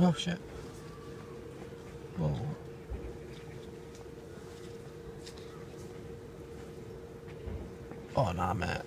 Oh shit. Whoa. Oh nah, Matt.